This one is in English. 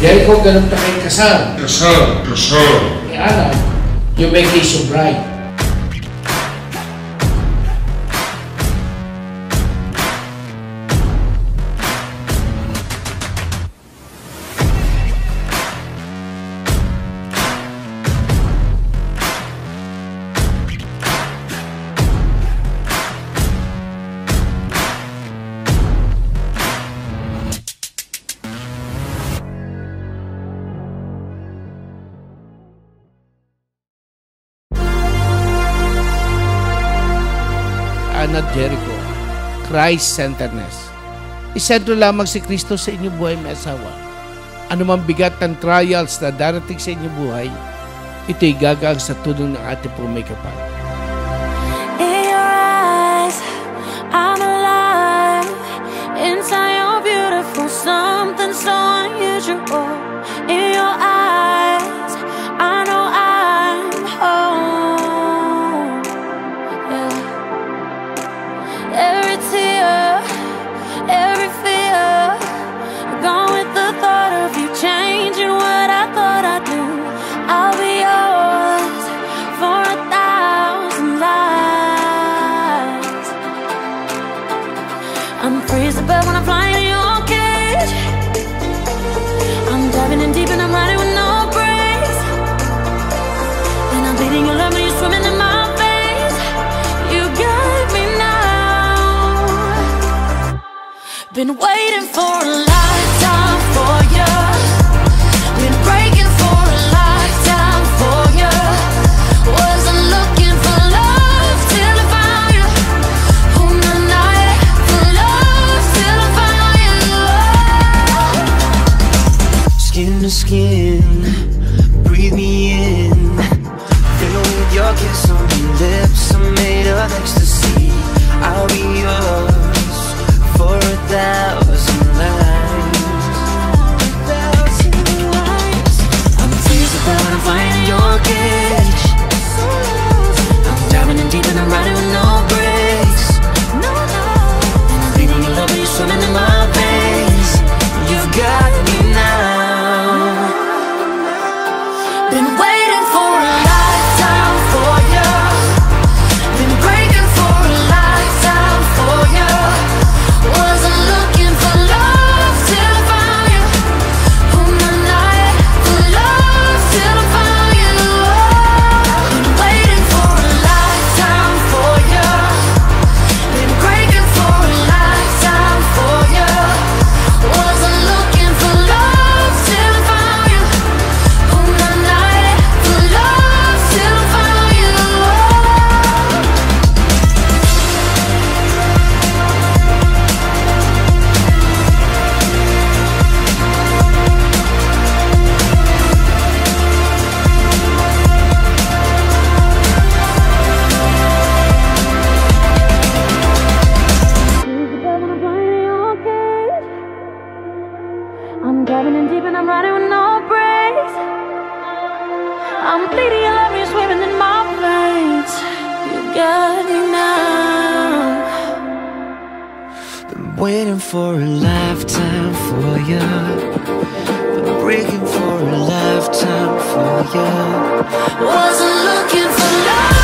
Jericho, ganun ta kay kasal. Kasal, kasal. Kaya anak, you make it so bright. Ana Jericho, Christ-centeredness. Isentro lamang si Kristo sa inyong buhay may asawa. Ano mang bigat ng trials na darating sa inyong buhay, ito'y gagang sa tulong ng ating beautiful, something so unusual. I'm free as a bird when I'm flying in your cage. I'm diving in deep and I'm riding with no brakes. And I'm bleeding your love when you're swimming in my veins. You got me now. Been waiting for a lifetime breathe me in. Fill with your kiss on your lips, I'm made of ecstasy. I'll be yours I'm bleeding your love, you're swimming in my veins. You got me now. Been waiting for a lifetime for you. Been breaking for a lifetime for you. Wasn't looking for love.